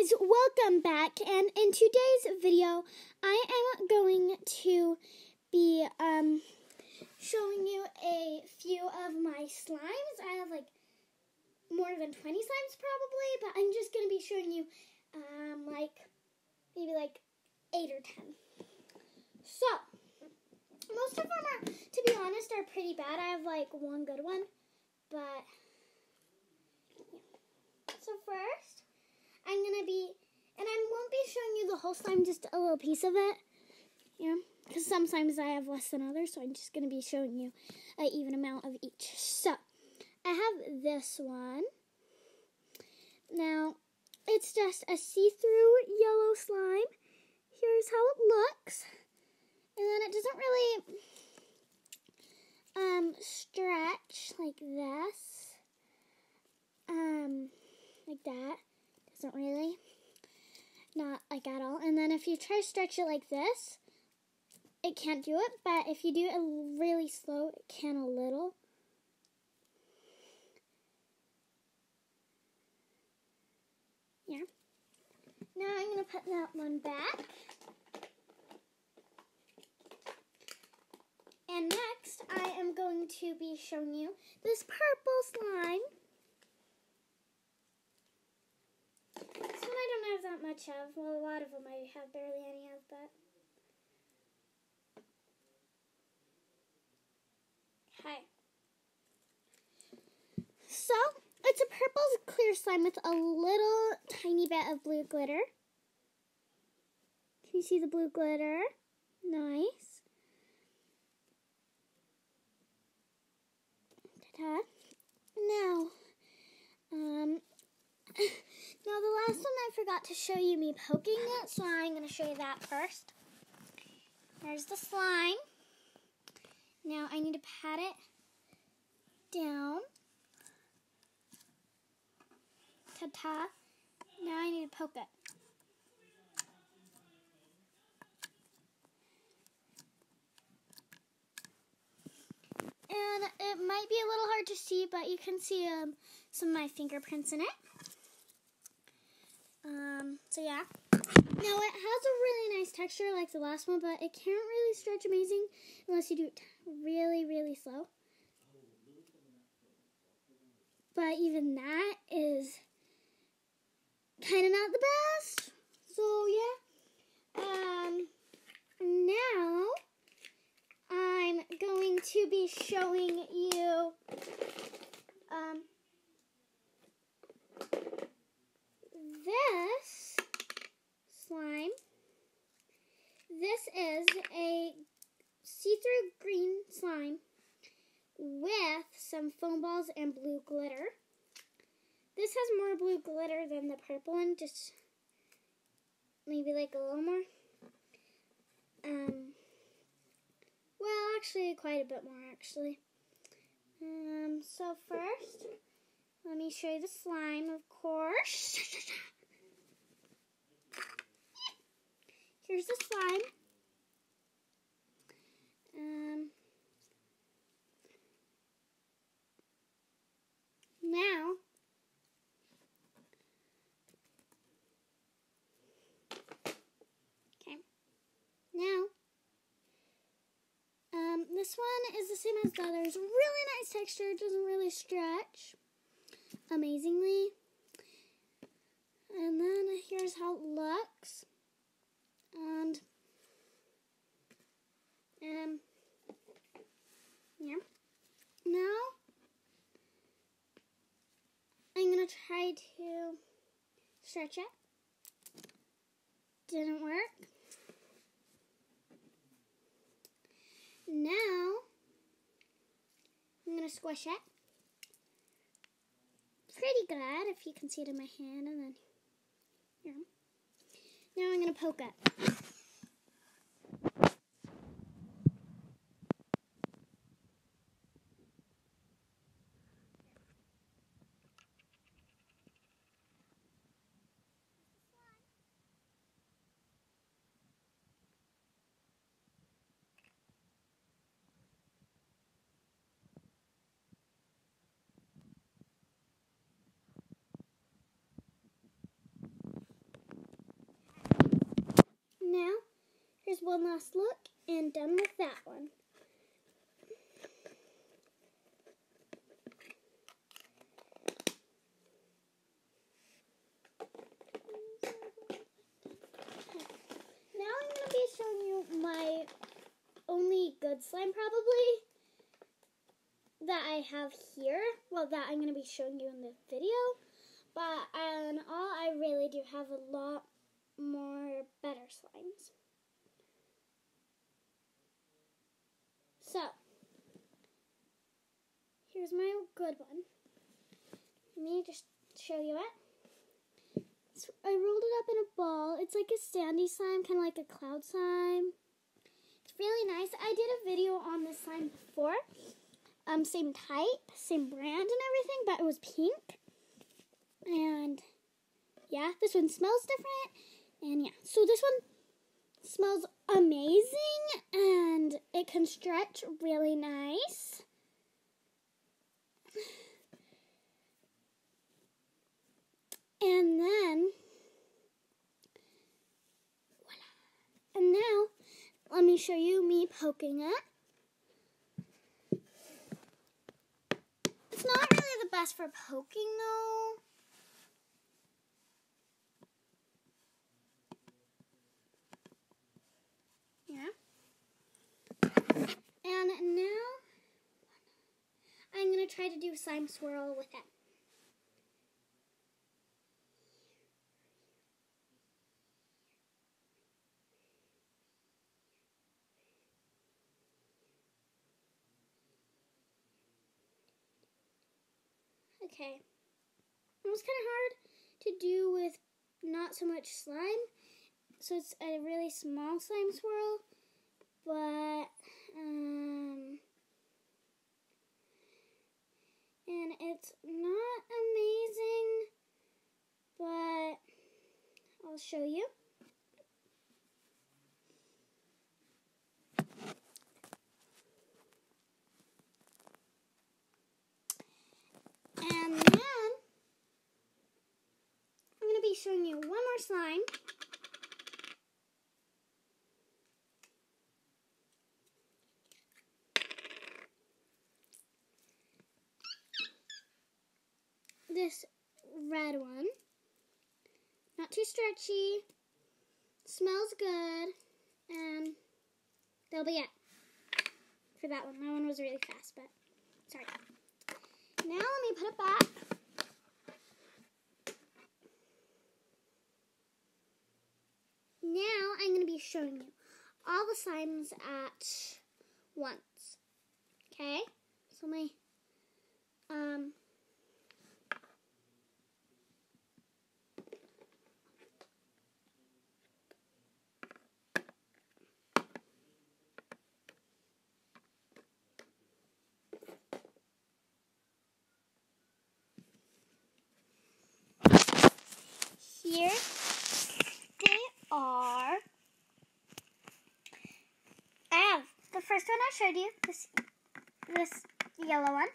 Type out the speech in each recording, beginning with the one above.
guys, welcome back and in today's video I am going to be um showing you a few of my slimes. I have like more than 20 slimes probably, but I'm just going to be showing you um like maybe like 8 or 10. So, most of them are to be honest are pretty bad. I have like one good one, but yeah. So first, I'm gonna be, and I won't be you whole slime, just a little piece of it. Yeah, because sometimes I have less than others, so I'm just gonna be showing you an even amount of each. So, I have this one. Now, it's just a see-through yellow slime. Here's how it looks. And then it doesn't really um, stretch like this. Um, like that. Doesn't really. Not like at all. And then if you try to stretch it like this, it can't do it. But if you do it really slow, it can a little. Yeah. Now I'm going to put that one back. And next, I am going to be showing you this purple slime. I don't have that much of. Well, a lot of them I have barely any of, but... Hi. So, it's a purple clear slime with a little tiny bit of blue glitter. Can you see the blue glitter? Nice. Ta-ta. Now, um, now the last one I forgot to show you me poking it, so I'm going to show you that first. There's the slime. Now I need to pat it down. Ta-ta. Now I need to poke it. And it might be a little hard to see, but you can see um, some of my fingerprints in it. Um, so yeah. Now it has a really nice texture like the last one, but it can't really stretch amazing unless you do it really, really slow. But even that is kind of not the best. So yeah. Um, now I'm going to be showing you um, this slime. This is a see-through green slime with some foam balls and blue glitter. This has more blue glitter than the purple one, just maybe like a little more. Um, well, actually, quite a bit more, actually. Um, so first, let me show you the slime, of course. Here's the slime. Um, now, okay, now, um, this one is the same as the others. Really nice texture. It doesn't really stretch amazingly. And then here's how it looks. And um yeah. Now I'm gonna try to stretch it. Didn't work. Now I'm gonna squish it. Pretty good if you can see it in my hand and then here. Now I'm gonna poke it. One last look and done with that one. Now I'm going to be showing you my only good slime probably that I have here. Well, that I'm going to be showing you in the video. But in all, I really do have a lot more better slimes. So, here's my good one. Let me just show you it. So I rolled it up in a ball. It's like a sandy slime, kind of like a cloud slime. It's really nice. I did a video on this slime before. Um, same type, same brand and everything, but it was pink. And yeah, this one smells different. And yeah, so this one smells amazing and it can stretch really nice. And then, voila. And now, let me show you me poking it. It's not really the best for poking though. And now I'm going to try to do slime swirl with it. Okay. It was kind of hard to do with not so much slime. So it's a really small slime swirl. But um, and it's not amazing, but I'll show you. And then I'm going to be showing you one more slime. this red one. Not too stretchy. Smells good. And that'll be it for that one. That one was really fast, but sorry. Now let me put it back. Now I'm going to be showing you all the signs at once. Okay? So my um here they are. I have the first one I showed you, this this yellow one.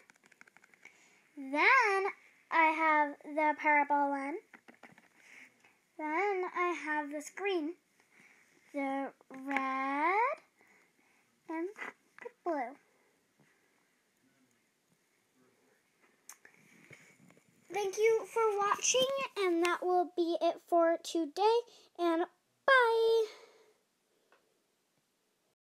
Then I have the purple one. Then I have this green, the red, and the blue. Thank you for watching, that will be it for today.